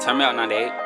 Turn me out 98.